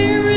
spirit.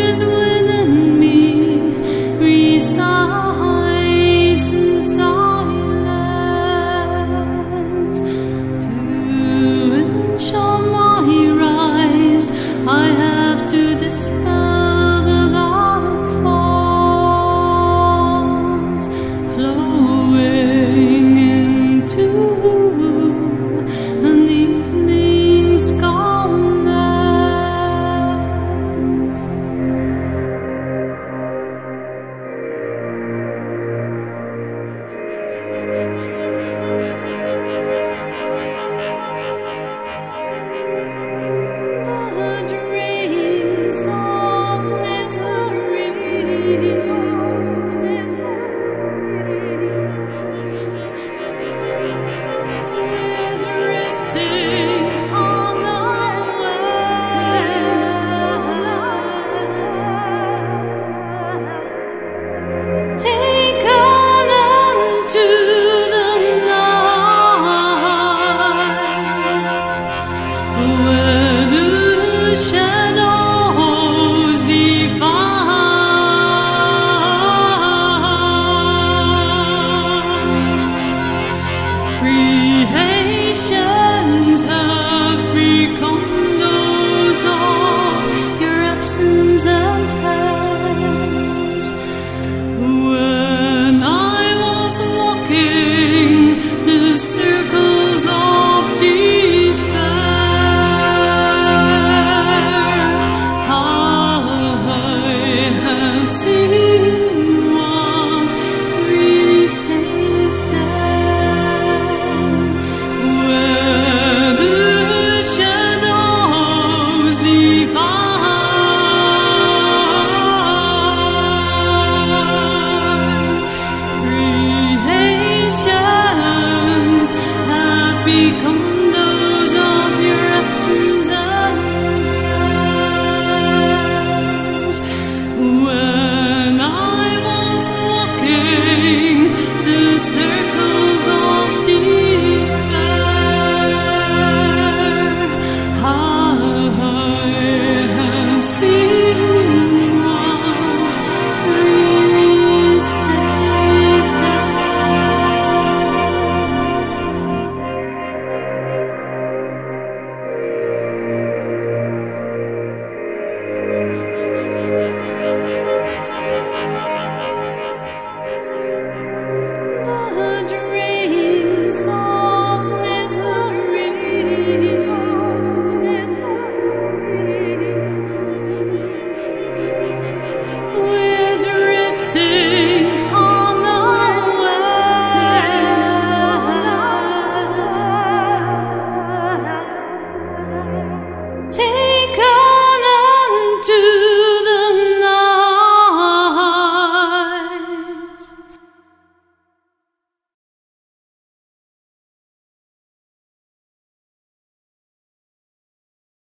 become